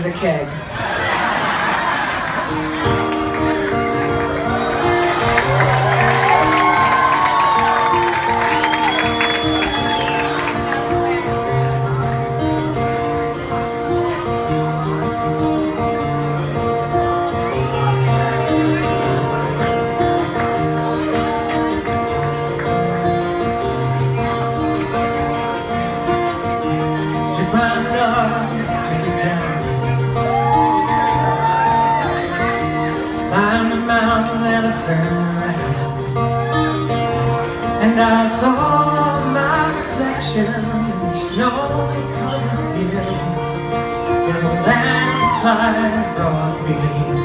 is a keg. My it down. Turned around. And I saw my reflection in the snow-covered hills. Till a landslide brought me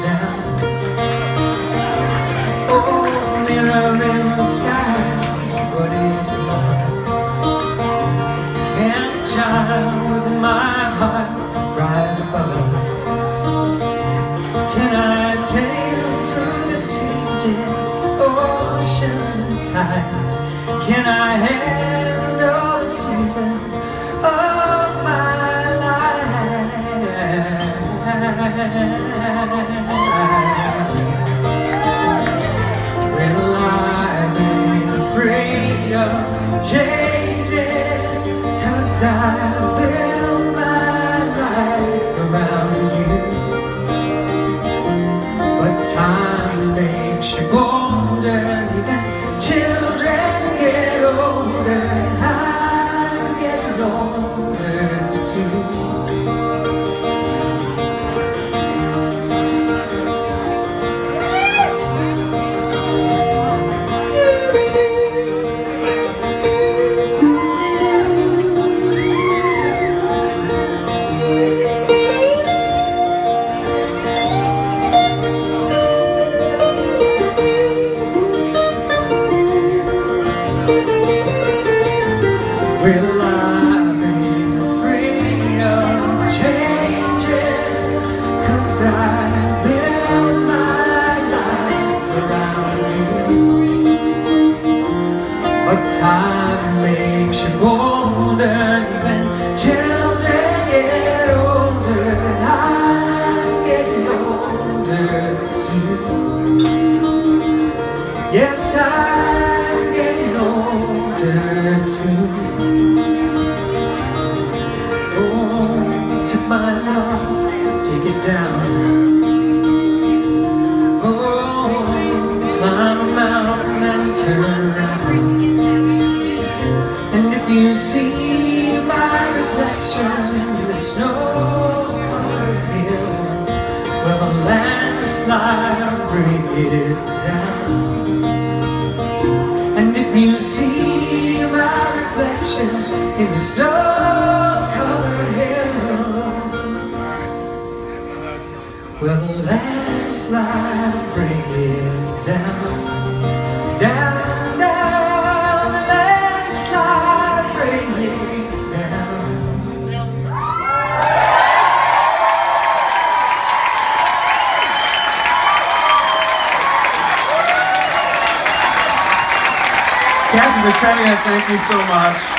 down. Oh, mirror in the sky, what is love? Can a child within my heart rise above? Can I sail through the changing ocean tides? Can I handle the seasons of my life? Will I be afraid of changing? Cause I But time makes you bolder, even children get older, I'm getting older too. Yes, I'm you see my reflection in the snow-covered hills, well, the landslide bring it down. And if you see my reflection in the snow-covered hills, well, the landslide bring it down, down. Kathy Mattea, thank you so much.